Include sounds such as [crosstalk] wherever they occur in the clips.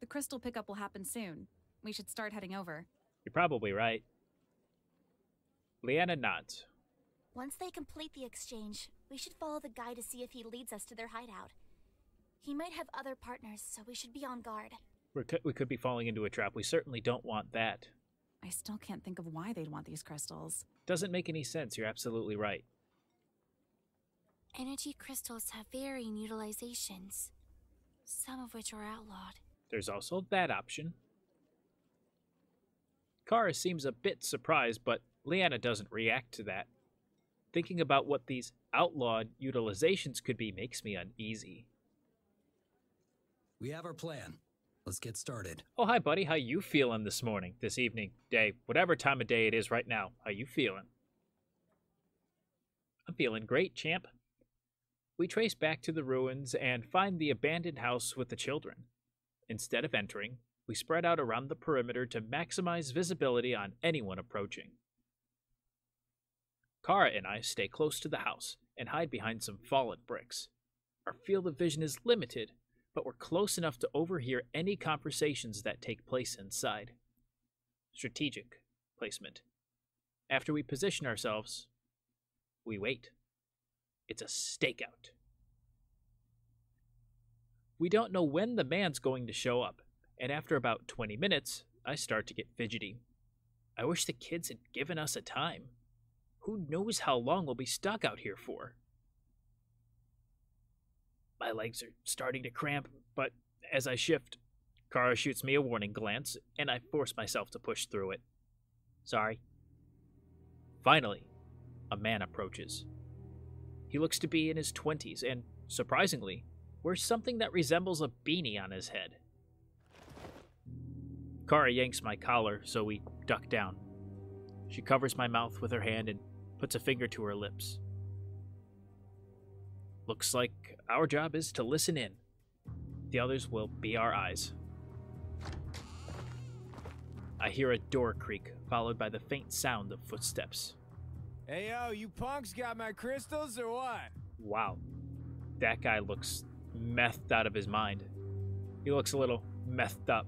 The crystal pickup will happen soon. We should start heading over. You're probably right. Leanna nods. Once they complete the exchange, we should follow the guy to see if he leads us to their hideout. He might have other partners, so we should be on guard. We're, we could be falling into a trap. We certainly don't want that. I still can't think of why they'd want these crystals. Doesn't make any sense. You're absolutely right. Energy crystals have varying utilizations, some of which are outlawed. There's also that option. Kara seems a bit surprised, but Leanna doesn't react to that. Thinking about what these outlawed utilizations could be makes me uneasy. We have our plan. Let's get started. Oh, hi, buddy. How you feeling this morning, this evening, day, whatever time of day it is right now? How you feeling? I'm feeling great, champ. We trace back to the ruins and find the abandoned house with the children. Instead of entering, we spread out around the perimeter to maximize visibility on anyone approaching. Kara and I stay close to the house and hide behind some fallen bricks. Our field of vision is limited, but we're close enough to overhear any conversations that take place inside. Strategic placement. After we position ourselves, we wait. It's a stakeout. We don't know when the man's going to show up, and after about 20 minutes, I start to get fidgety. I wish the kids had given us a time. Who knows how long we'll be stuck out here for? My legs are starting to cramp, but as I shift, Kara shoots me a warning glance, and I force myself to push through it. Sorry. Finally, a man approaches. He looks to be in his twenties, and surprisingly, wears something that resembles a beanie on his head. Kara yanks my collar, so we duck down. She covers my mouth with her hand and puts a finger to her lips. Looks like our job is to listen in. The others will be our eyes. I hear a door creak, followed by the faint sound of footsteps. Hey yo, you punks got my crystals or what? Wow. That guy looks methed out of his mind. He looks a little methed up.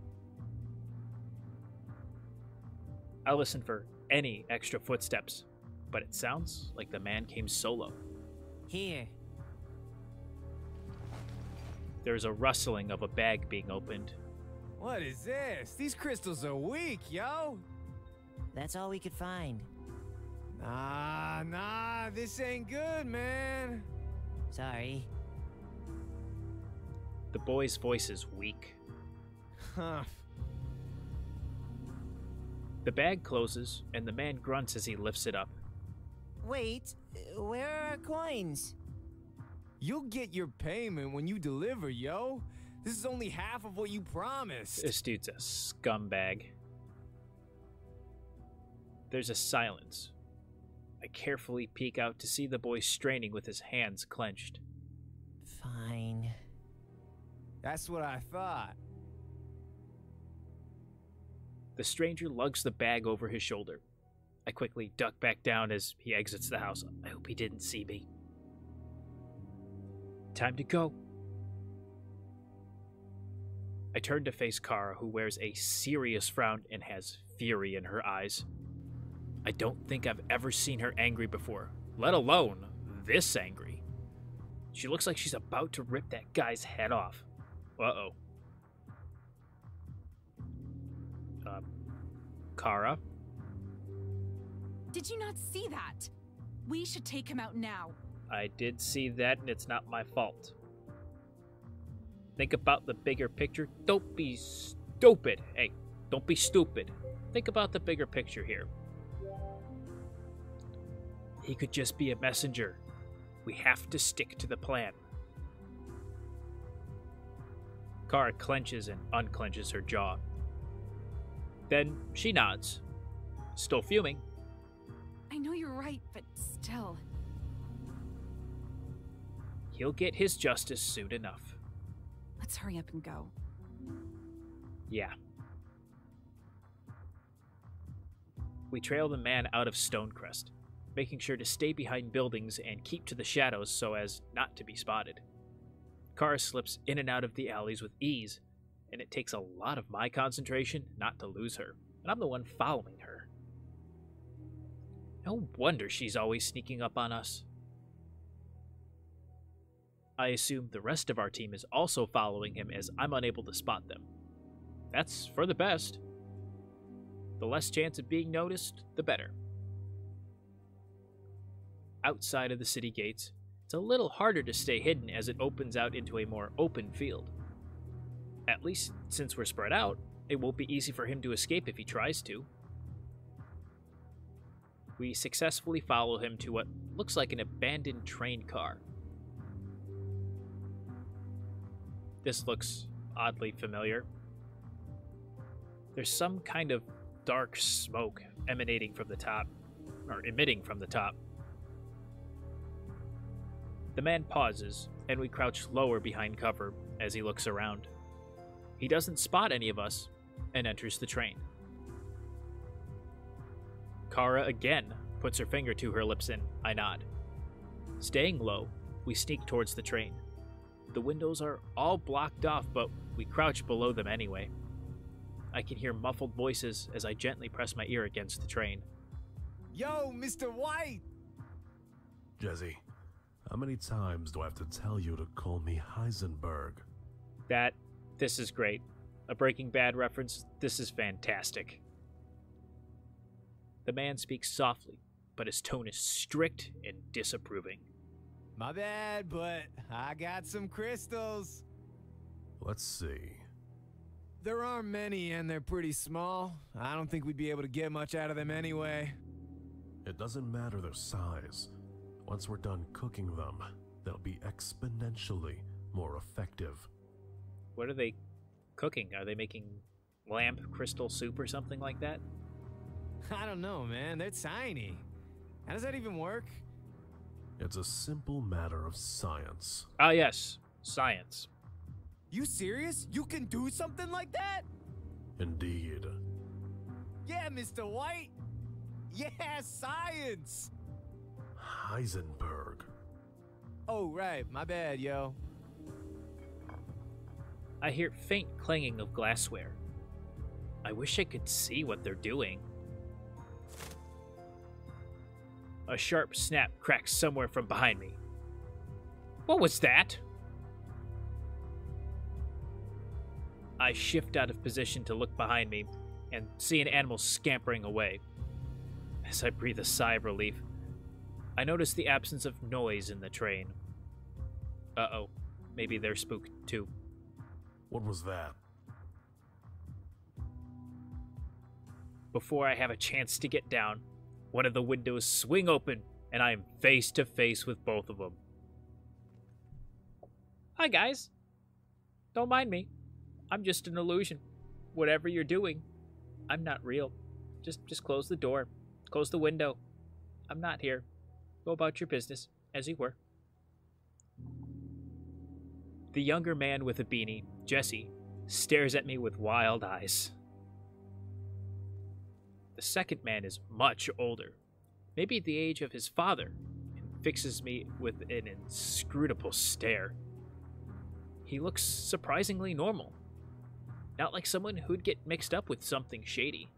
I listen for any extra footsteps, but it sounds like the man came solo. Here. There's a rustling of a bag being opened. What is this? These crystals are weak, yo! That's all we could find. Nah, nah, this ain't good, man. Sorry. The boy's voice is weak. Huh. The bag closes, and the man grunts as he lifts it up. Wait, where are our coins? You'll get your payment when you deliver, yo. This is only half of what you promised. This dude's a scumbag. There's a silence. I carefully peek out to see the boy straining with his hands clenched. That's what I thought. The stranger lugs the bag over his shoulder. I quickly duck back down as he exits the house. I hope he didn't see me. Time to go. I turn to face Kara, who wears a serious frown and has fury in her eyes. I don't think I've ever seen her angry before, let alone this angry. She looks like she's about to rip that guy's head off. Uh oh. Uh, Kara? Did you not see that? We should take him out now. I did see that, and it's not my fault. Think about the bigger picture. Don't be stupid. Hey, don't be stupid. Think about the bigger picture here. He could just be a messenger. We have to stick to the plan. Kara clenches and unclenches her jaw. Then she nods, still fuming. I know you're right, but still. He'll get his justice soon enough. Let's hurry up and go. Yeah. We trail the man out of Stonecrest, making sure to stay behind buildings and keep to the shadows so as not to be spotted. Kara slips in and out of the alleys with ease, and it takes a lot of my concentration not to lose her, and I'm the one following her. No wonder she's always sneaking up on us. I assume the rest of our team is also following him as I'm unable to spot them. That's for the best. The less chance of being noticed, the better. Outside of the city gates, it's a little harder to stay hidden as it opens out into a more open field. At least since we're spread out, it won't be easy for him to escape if he tries to. We successfully follow him to what looks like an abandoned train car. This looks oddly familiar. There's some kind of dark smoke emanating from the top, or emitting from the top. The man pauses, and we crouch lower behind cover as he looks around. He doesn't spot any of us and enters the train. Kara again puts her finger to her lips and I nod. Staying low, we sneak towards the train. The windows are all blocked off, but we crouch below them anyway. I can hear muffled voices as I gently press my ear against the train. Yo, Mr. White! Jesse, how many times do I have to tell you to call me Heisenberg? That, this is great. A Breaking Bad reference, this is fantastic. The man speaks softly, but his tone is strict and disapproving. My bad, but I got some crystals. Let's see. There aren't many and they're pretty small. I don't think we'd be able to get much out of them anyway. It doesn't matter their size. Once we're done cooking them, they'll be exponentially more effective. What are they cooking? Are they making lamp crystal soup or something like that? [laughs] I don't know, man. They're tiny. How does that even work? It's a simple matter of science. Ah, yes, science. You serious? You can do something like that? Indeed. Yeah, Mr. White. [laughs] Yeah, science. Heisenberg. Oh, right. My bad, yo. I hear faint clanging of glassware. I wish I could see what they're doing. A sharp snap cracks somewhere from behind me. What was that? I shift out of position to look behind me and see an animal scampering away. As I breathe a sigh of relief, I notice the absence of noise in the train. Uh oh, maybe they're spooked too. What was that? Before I have a chance to get down, one of the windows swing open and I am face to face with both of them. Hi guys. Don't mind me. I'm just an illusion. Whatever you're doing, I'm not real. Just just close the door. Close the window. I'm not here. Go about your business as you were. The younger man with a beanie, Jesse, stares at me with wild eyes. The second man is much older, maybe the age of his father, and fixes me with an inscrutable stare. He looks surprisingly normal, not like someone who'd get mixed up with something shady.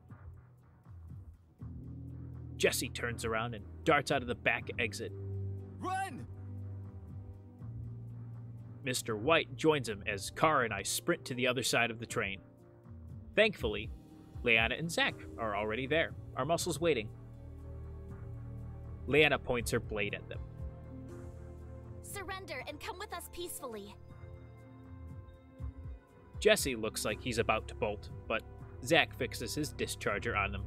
Jesse turns around and darts out of the back exit. Run! Mr. White joins him as Kara and I sprint to the other side of the train. Thankfully, Leanna and Zack are already there, our muscles waiting. Leanna points her blade at them. Surrender and come with us peacefully. Jesse looks like he's about to bolt, but Zack fixes his discharger on them.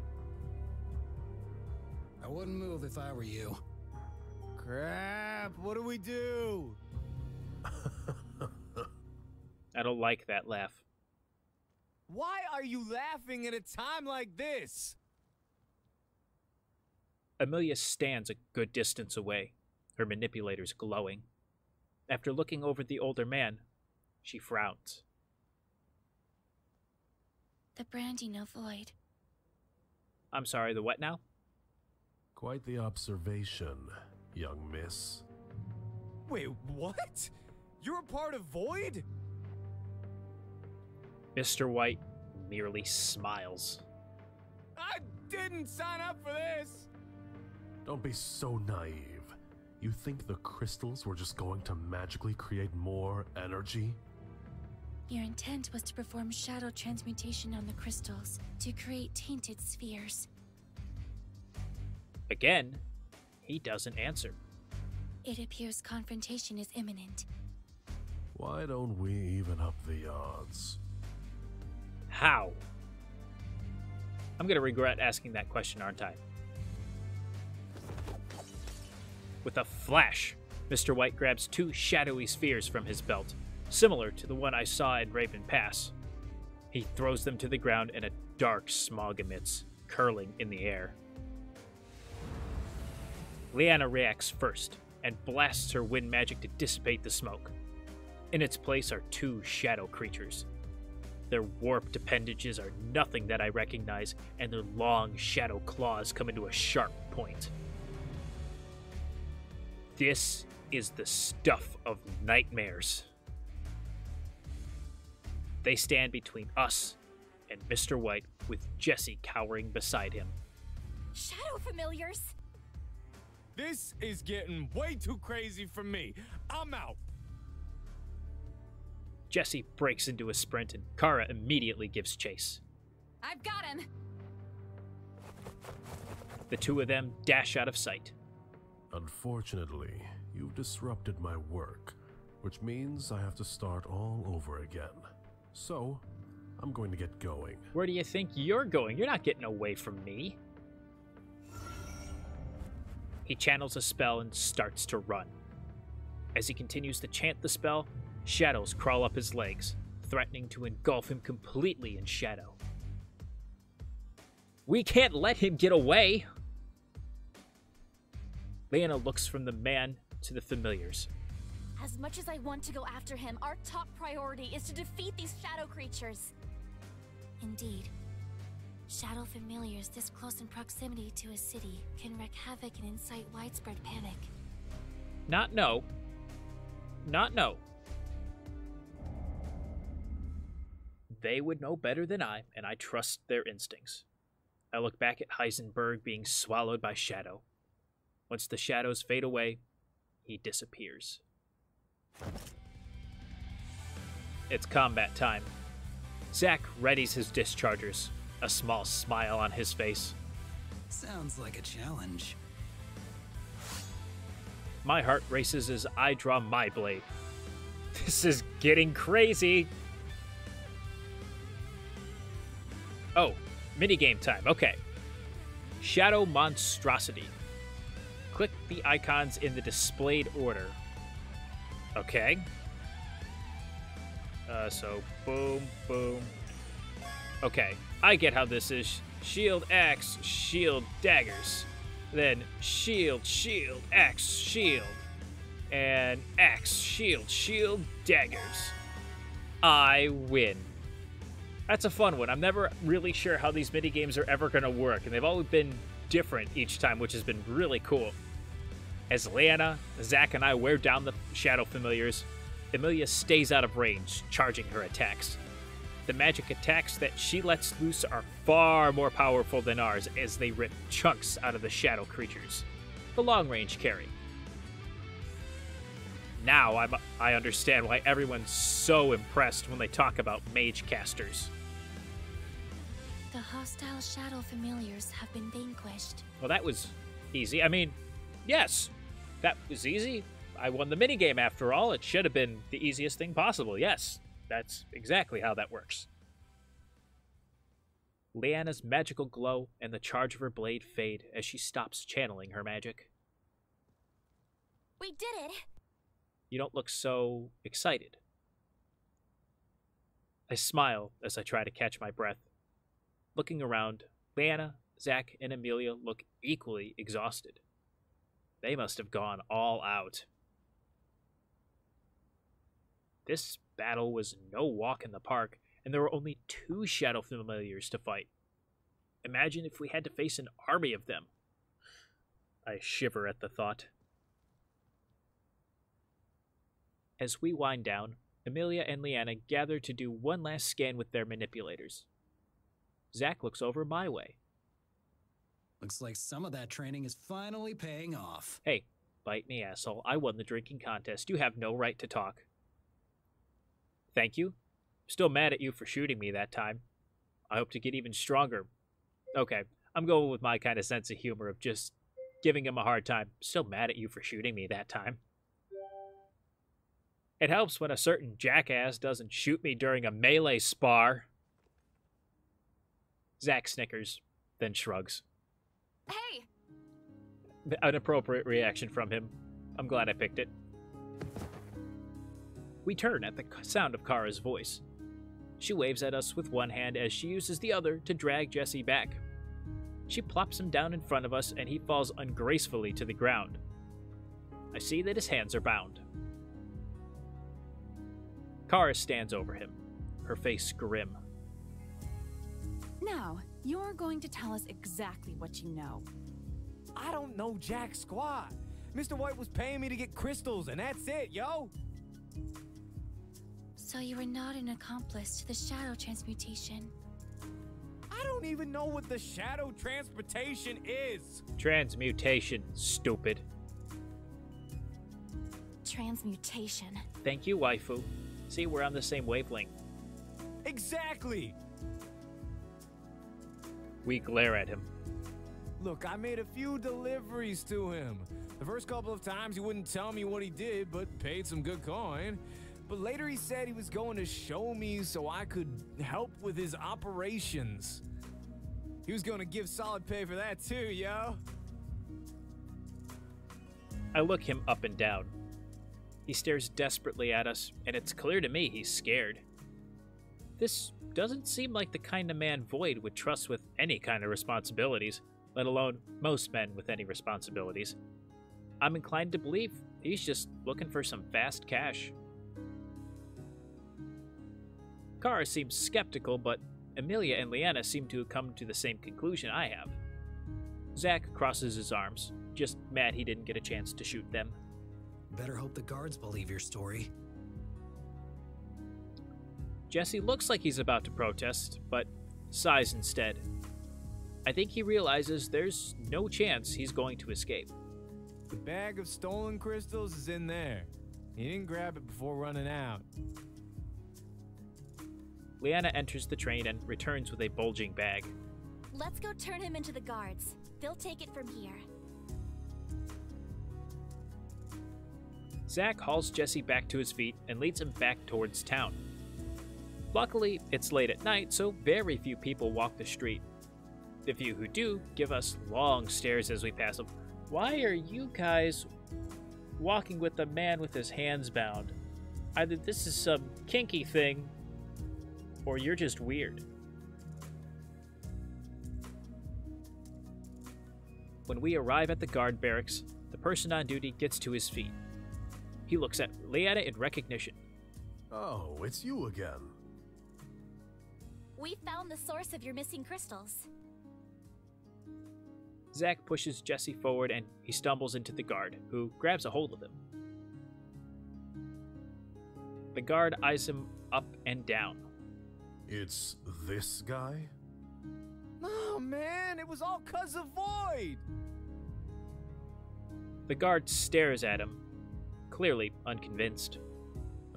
I wouldn't move if I were you. Crap, what do we do? [laughs] I don't like that laugh. Why are you laughing at a time like this? Amelia stands a good distance away, her manipulators glowing. After looking over the older man, she frowns. The brandy no void. I'm sorry, the what now? Quite the observation, young miss. Wait, what? You're a part of Void? Mr. White merely smiles. I didn't sign up for this! Don't be so naive. You think the crystals were just going to magically create more energy? Your intent was to perform shadow transmutation on the crystals to create tainted spheres. Again, he doesn't answer. It appears confrontation is imminent. Why don't we even up the odds? How? I'm gonna regret asking that question, aren't I? With a flash, Mr. White grabs two shadowy spheres from his belt, similar to the one I saw in Raven Pass. He throws them to the ground and a dark smog emits, curling in the air. Leanna reacts first and blasts her wind magic to dissipate the smoke. In its place are two shadow creatures. Their warped appendages are nothing that I recognize, and their long shadow claws come into a sharp point. This is the stuff of nightmares. They stand between us and Mr. White, with Jesse cowering beside him. Shadow familiars! This is getting way too crazy for me. I'm out. Jesse breaks into a sprint, and Kara immediately gives chase. I've got him! The two of them dash out of sight. Unfortunately, you've disrupted my work, which means I have to start all over again. So, I'm going to get going. Where do you think you're going? You're not getting away from me. He channels a spell and starts to run. As he continues to chant the spell, shadows crawl up his legs, threatening to engulf him completely in shadow. We can't let him get away! Leanna looks from the man to the familiars. As much as I want to go after him, our top priority is to defeat these shadow creatures. Indeed. Shadow familiars this close in proximity to a city can wreak havoc and incite widespread panic. Not no. Not no. They would know better than I, and I trust their instincts. I look back at Heisenberg being swallowed by Shadow. Once the shadows fade away, he disappears. It's combat time. Zack readies his dischargers, a small smile on his face. Sounds like a challenge. My heart races as I draw my blade. This is getting crazy. Oh, minigame time. Okay. Shadow Monstrosity. Click the icons in the displayed order. Okay. Uh, so, boom, boom. Okay, I get how this is. Shield, axe, shield, daggers. Then shield, shield, axe, shield. And axe, shield, shield, daggers. I win. That's a fun one. I'm never really sure how these mini games are ever going to work, and they've always been different each time, which has been really cool. As Leanna, Zack, and I wear down the Shadow Familiars, Emilia stays out of range, charging her attacks. The magic attacks that she lets loose are far more powerful than ours as they rip chunks out of the shadow creatures. The long range carry. Now I'm, I understand why everyone's so impressed when they talk about mage casters. The hostile shadow familiars have been vanquished. Well, that was easy. I mean, yes, that was easy. I won the minigame after all. It should have been the easiest thing possible. Yes, that's exactly how that works. Leanna's magical glow and the charge of her blade fade as she stops channeling her magic. We did it! You don't look so excited. I smile as I try to catch my breath. Looking around, Leanna, Zack, and Amelia look equally exhausted. They must have gone all out. This battle was no walk in the park, and there were only two shadow familiars to fight. Imagine if we had to face an army of them. I shiver at the thought. As we wind down, Amelia and Leanna gather to do one last scan with their manipulators. Zack looks over my way. Looks like some of that training is finally paying off. Hey, bite me, asshole. I won the drinking contest. You have no right to talk. Thank you. Still mad at you for shooting me that time. I hope to get even stronger. Okay, I'm going with my kind of sense of humor of just giving him a hard time. Still mad at you for shooting me that time. It helps when a certain jackass doesn't shoot me during a melee spar. Zack snickers, then shrugs. Hey! An appropriate reaction from him. I'm glad I picked it. We turn at the sound of Kara's voice. She waves at us with one hand as she uses the other to drag Jesse back. She plops him down in front of us and he falls ungracefully to the ground. I see that his hands are bound. Kara stands over him, her face grim. Now, you're going to tell us exactly what you know. I don't know jack squat. Mr. White was paying me to get crystals, and that's it, yo. So you were not an accomplice to the shadow transmutation. I don't even know what the shadow transportation is. Transmutation, stupid. Transmutation. Thank you, waifu. See, we're on the same wavelength. Exactly. We glare at him. Look, I made a few deliveries to him. The first couple of times he wouldn't tell me what he did, but paid some good coin. But later he said he was going to show me so I could help with his operations. He was going to give solid pay for that too, yo. I look him up and down. He stares desperately at us, and it's clear to me he's scared. This doesn't seem like the kind of man Void would trust with any kind of responsibilities, let alone most men with any responsibilities. I'm inclined to believe he's just looking for some fast cash. Kara seems skeptical, but Amelia and Leanna seem to have come to the same conclusion I have. Zack crosses his arms, just mad he didn't get a chance to shoot them. Better hope the guards believe your story. Jesse looks like he's about to protest, but sighs instead. I think he realizes there's no chance he's going to escape. The bag of stolen crystals is in there. He didn't grab it before running out. Leanna enters the train and returns with a bulging bag. Let's go turn him into the guards. They'll take it from here. Zack hauls Jesse back to his feet and leads him back towards town. Luckily, it's late at night, so very few people walk the street. The few who do give us long stares as we pass them. Why are you guys walking with a man with his hands bound? Either this is some kinky thing, or you're just weird. When we arrive at the guard barracks, the person on duty gets to his feet. He looks at Leanna in recognition. Oh, it's you again. We found the source of your missing crystals. Zack pushes Jesse forward and he stumbles into the guard, who grabs a hold of him. The guard eyes him up and down. It's this guy? Oh man, it was all cuz of Void. The guard stares at him, clearly unconvinced.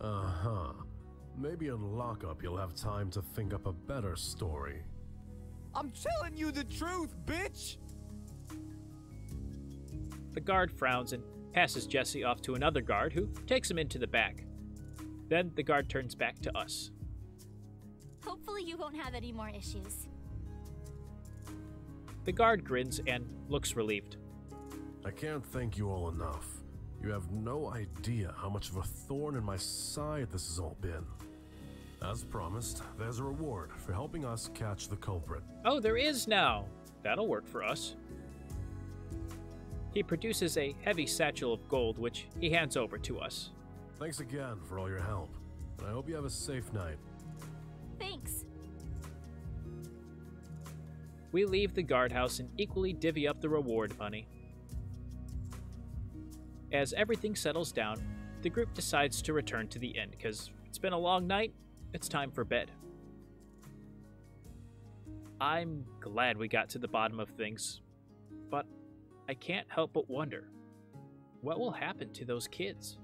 Uh huh. Maybe in lockup you'll have time to think up a better story. I'm telling you the truth, bitch. The guard frowns and passes Jesse off to another guard who takes him into the back. Then the guard turns back to us. Hopefully you won't have any more issues. The guard grins and looks relieved. I can't thank you all enough. You have no idea how much of a thorn in my side this has all been. As promised, there's a reward for helping us catch the culprit. Oh, there is now! That'll work for us. He produces a heavy satchel of gold, which he hands over to us. Thanks again for all your help, and I hope you have a safe night. Thanks. We leave the guardhouse and equally divvy up the reward money. As everything settles down, the group decides to return to the inn because It's been a long night. It's time for bed. I'm glad we got to the bottom of things, but I can't help but wonder what will happen to those kids?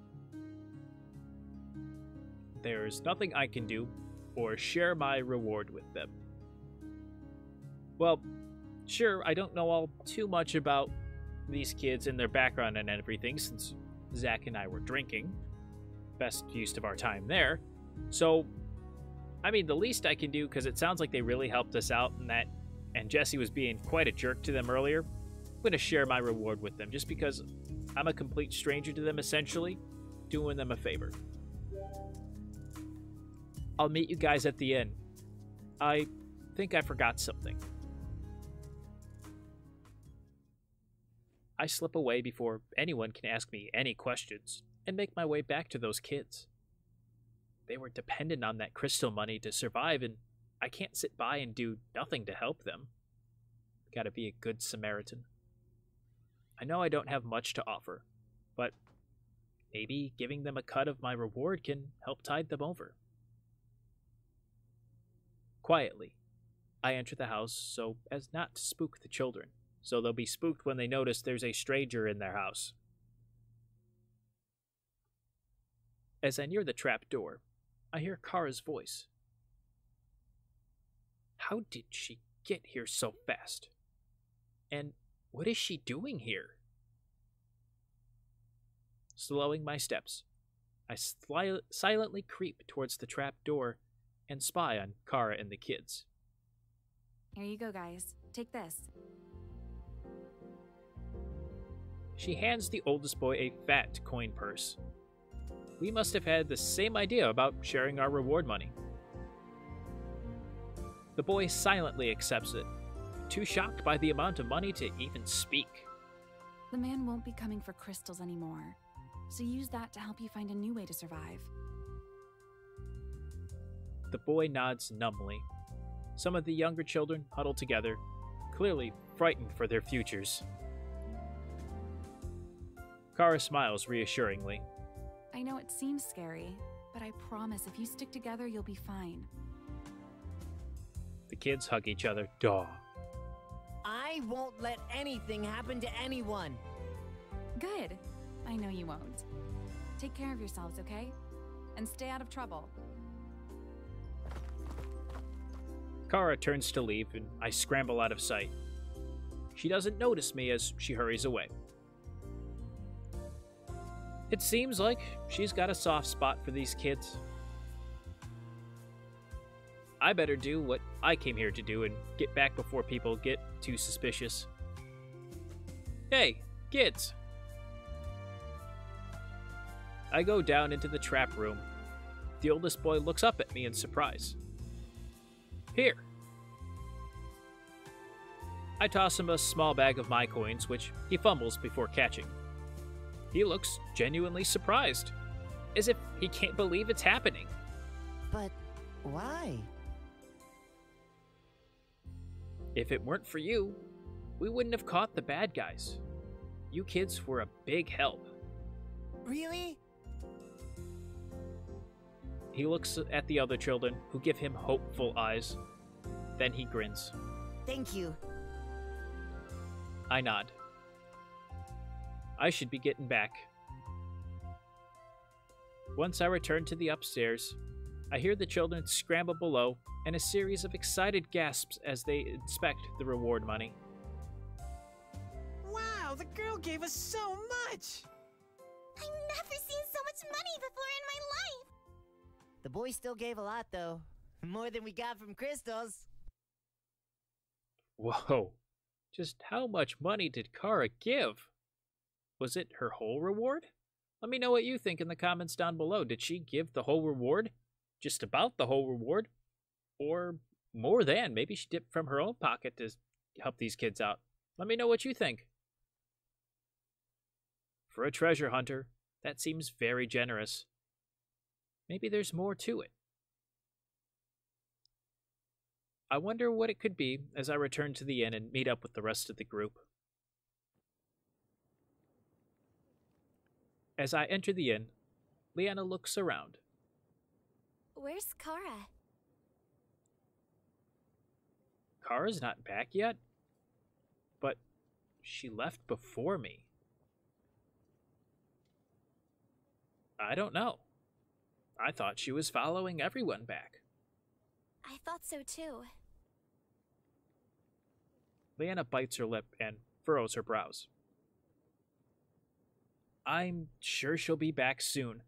There's nothing I can do or share my reward with them. Well, sure, I don't know all too much about these kids and their background and everything since Zack and I were drinking. Best use of our time there. So, I mean, the least I can do, because it sounds like they really helped us out and that, and Jesse was being quite a jerk to them earlier, I'm going to share my reward with them just because I'm a complete stranger to them essentially, doing them a favor. I'll meet you guys at the inn. I think I forgot something. I slip away before anyone can ask me any questions and make my way back to those kids. They were dependent on that crystal money to survive, and I can't sit by and do nothing to help them. Gotta be a good Samaritan. I know I don't have much to offer, but maybe giving them a cut of my reward can help tide them over. Quietly, I enter the house so as not to spook the children, so they'll be spooked when they notice there's a stranger in their house. As I near the trap door, I hear Kara's voice. How did she get here so fast? And what is she doing here? Slowing my steps, I sli- silently creep towards the trap door and spy on Kara and the kids. Here you go, guys. Take this. She hands the oldest boy a fat coin purse. We must have had the same idea about sharing our reward money. The boy silently accepts it, too shocked by the amount of money to even speak. The man won't be coming for crystals anymore, so use that to help you find a new way to survive. The boy nods numbly. Some of the younger children huddle together, clearly frightened for their futures. Kara smiles reassuringly. I know it seems scary, but I promise if you stick together, you'll be fine. The kids hug each other. Daw. I won't let anything happen to anyone. Good. I know you won't. Take care of yourselves, okay? And stay out of trouble. Kara turns to leave, and I scramble out of sight. She doesn't notice me as she hurries away. It seems like she's got a soft spot for these kids. I better do what I came here to do and get back before people get too suspicious. Hey, kids! I go down into the trap room. The oldest boy looks up at me in surprise. Here. I toss him a small bag of my coins, which he fumbles before catching. He looks genuinely surprised, as if he can't believe it's happening. But why? If it weren't for you, we wouldn't have caught the bad guys. You kids were a big help. Really? He looks at the other children, who give him hopeful eyes. Then he grins. Thank you. I nod. I should be getting back. Once I return to the upstairs, I hear the children scramble below and a series of excited gasps as they inspect the reward money. Wow, the girl gave us so much! I've never seen so much money before in my life! The boy still gave a lot, though. More than we got from crystals. Whoa. Just how much money did Kara give? Was it her whole reward? Let me know what you think in the comments down below. Did she give the whole reward? Just about the whole reward? Or more than? Maybe she dipped from her own pocket to help these kids out. Let me know what you think. For a treasure hunter, that seems very generous. Maybe there's more to it. I wonder what it could be as I return to the inn and meet up with the rest of the group. As I enter the inn, Leanna looks around. Where's Kara? Kara's not back yet? But she left before me. I don't know. I thought she was following everyone back. I thought so too. Leanna bites her lip and furrows her brows. I'm sure she'll be back soon.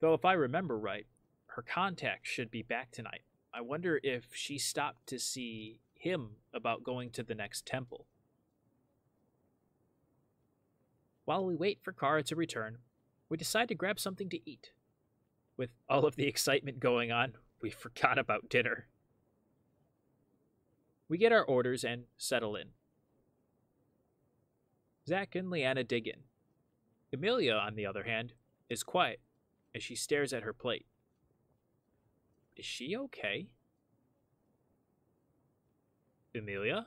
Though, if I remember right, her contact should be back tonight. I wonder if she stopped to see him about going to the next temple. While we wait for Kara to return, we decide to grab something to eat. With all of the excitement going on, we forgot about dinner. We get our orders and settle in. Zack and Leanna dig in. Emilia, on the other hand, is quiet as she stares at her plate. Is she okay? Emilia?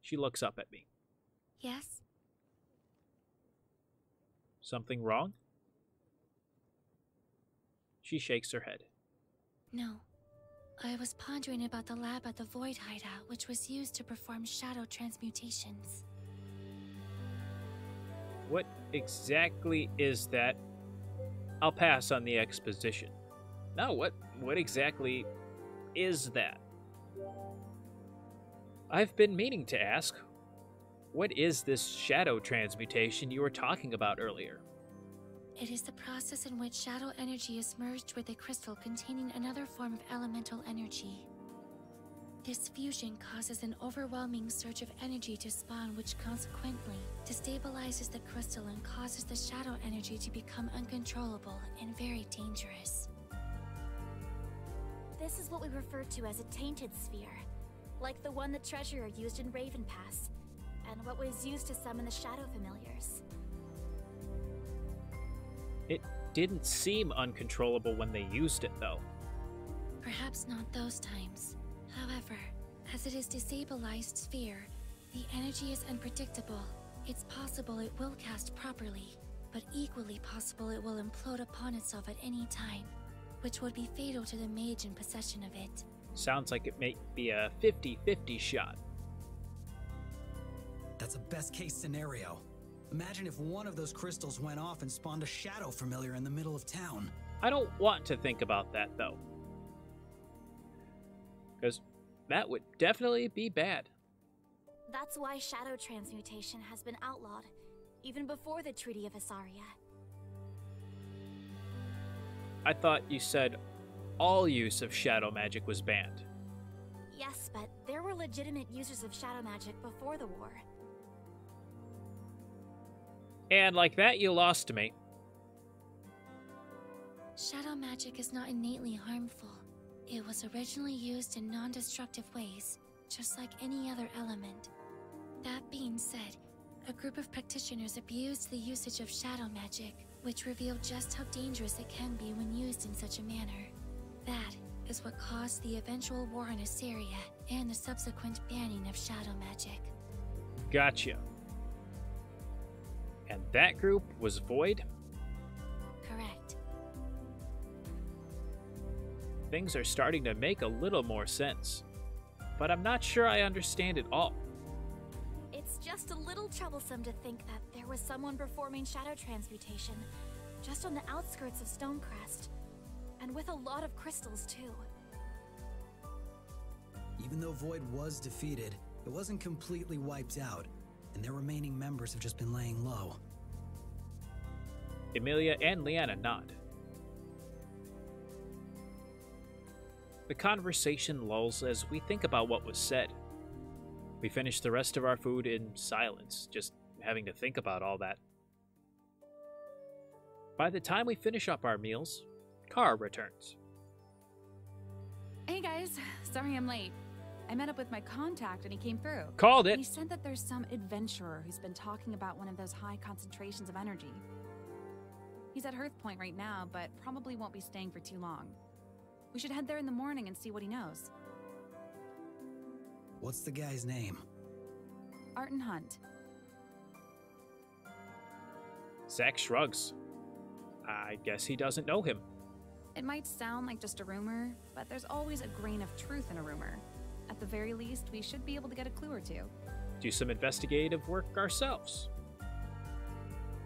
She looks up at me. Yes? Something wrong? She shakes her head. No. I was pondering about the lab at the Void Hideout, which was used to perform shadow transmutations. What exactly is that? I'll pass on the exposition. Now, what what exactly is that? I've been meaning to ask. What is this shadow transmutation you were talking about earlier? It is the process in which shadow energy is merged with a crystal containing another form of elemental energy. This fusion causes an overwhelming surge of energy to spawn, which consequently destabilizes the crystal and causes the shadow energy to become uncontrollable and very dangerous. This is what we refer to as a tainted sphere, like the one the Treasurer used in Raven Pass, and what was used to summon the Shadow Familiars. It didn't seem uncontrollable when they used it, though. Perhaps not those times. However, as it is destabilized sphere, the energy is unpredictable. It's possible it will cast properly, but equally possible it will implode upon itself at any time, which would be fatal to the mage in possession of it. Sounds like it may be a 50 50 shot. That's a best case scenario. Imagine if one of those crystals went off and spawned a shadow familiar in the middle of town. I don't want to think about that, though. Because that would definitely be bad. That's why shadow transmutation has been outlawed, even before the Treaty of Asaria. I thought you said all use of shadow magic was banned. Yes, but there were legitimate users of shadow magic before the war. And like that, you lost to me. Shadow magic is not innately harmful. It was originally used in non destructive ways, just like any other element. That being said, a group of practitioners abused the usage of shadow magic, which revealed just how dangerous it can be when used in such a manner. That is what caused the eventual war in Assyria and the subsequent banning of shadow magic. Gotcha. And that group was Void? Correct. Things are starting to make a little more sense. But I'm not sure I understand it all. It's just a little troublesome to think that there was someone performing shadow transmutation just on the outskirts of Stonecrest, and with a lot of crystals too. Even though Void was defeated, it wasn't completely wiped out, and their remaining members have just been laying low. Emilia and Leanna nod. The conversation lulls as we think about what was said. We finish the rest of our food in silence, just having to think about all that. By the time we finish up our meals, Kara returns. Hey guys, sorry I'm late. I met up with my contact and he came through. Called it! He said that there's some adventurer who's been talking about one of those high concentrations of energy. He's at Hearth Point right now, but probably won't be staying for too long. We should head there in the morning and see what he knows. What's the guy's name? Arton Hunt. Zack shrugs. I guess he doesn't know him. It might sound like just a rumor, but there's always a grain of truth in a rumor. At the very least, we should be able to get a clue or two. Do some investigative work ourselves.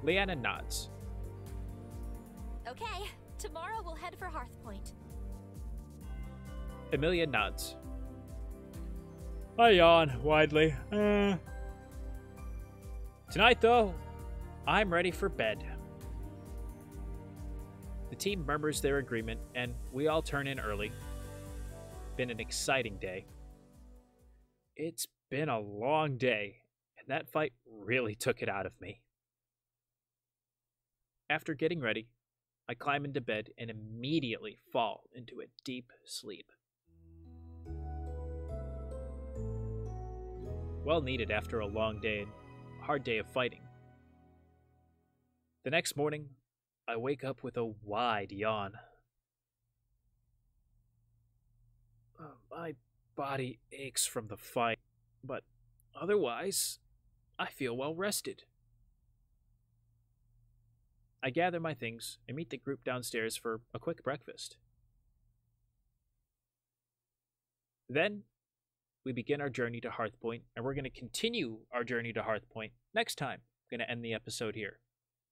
Leanna nods. Okay, tomorrow we'll head for Hearthpoint. Amelia nods. I yawn widely. Uh. Tonight, though, I'm ready for bed. The team murmurs their agreement, and we all turn in early. Been an exciting day. It's been a long day, and that fight really took it out of me. After getting ready, I climb into bed and immediately fall into a deep sleep. Well needed after a long day and hard day of fighting. The next morning, I wake up with a wide yawn. Oh, my body aches from the fight, but otherwise, I feel well rested. I gather my things and meet the group downstairs for a quick breakfast. Then, we begin our journey to Hearthpoint, and we're going to continue our journey to Hearthpoint next time. I'm going to end the episode here.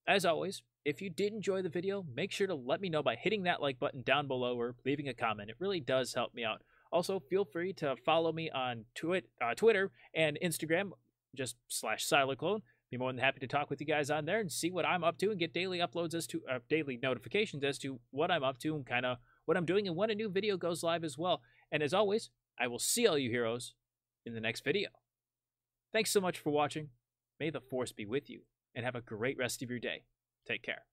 As always, if you did enjoy the video, make sure to let me know by hitting that like button down below or leaving a comment. It really does help me out. Also, feel free to follow me on twi- uh, Twitter and Instagram, just slash Sylarclone. Be more than happy to talk with you guys on there and see what I'm up to and get daily uploads as to uh, daily notifications as to what I'm up to and kind of what I'm doing and when a new video goes live as well. And as always, I will see all you heroes in the next video. Thanks so much for watching. May the force be with you and have a great rest of your day. Take care.